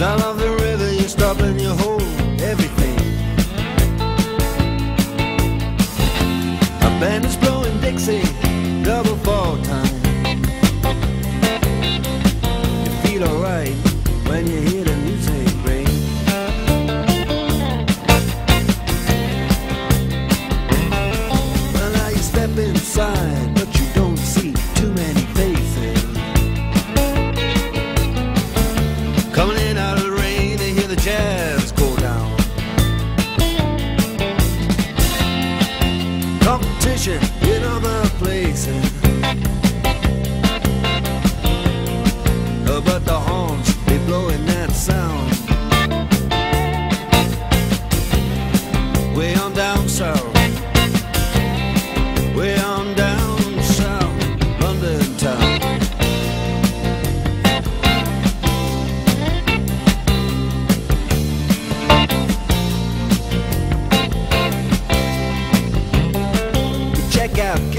Sound of the river, You're and you hold everything. A band is blowing Dixie, double fall time. You feel alright when you hear the music ring. Well, now you step inside, but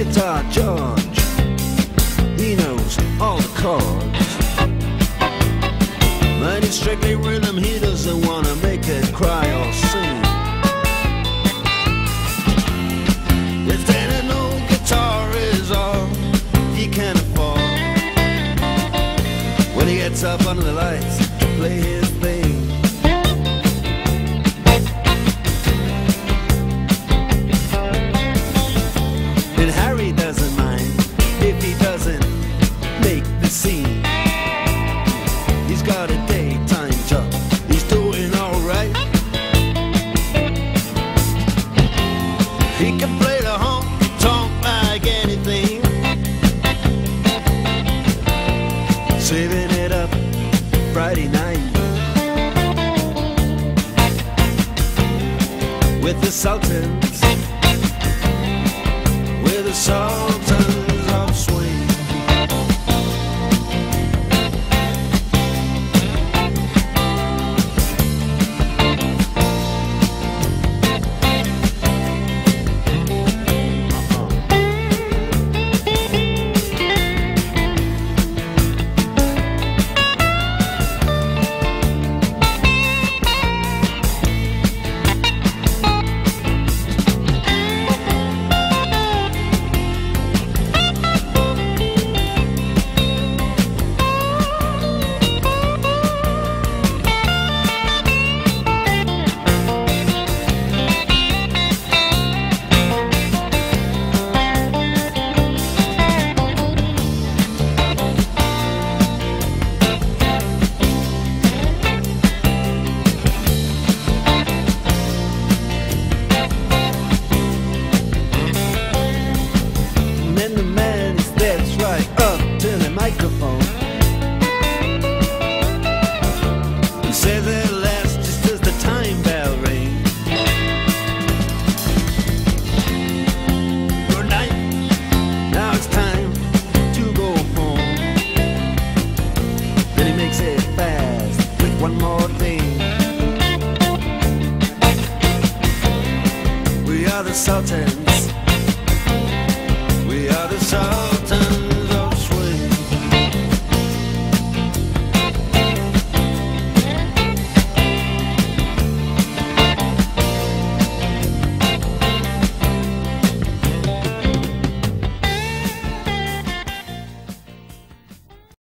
guitar George. He knows all the chords. But it's strictly rhythm, he doesn't wanna make it cry or sing. If then an old guitar is all he can afford, when he gets up under the lights to play his thing. And Harry doesn't mind if he doesn't make the scene. He's got a daytime job, he's doing alright. He can play the honky tonk like anything. Saving it up Friday night with the Sultans the are the Sultans. We are the Sultans.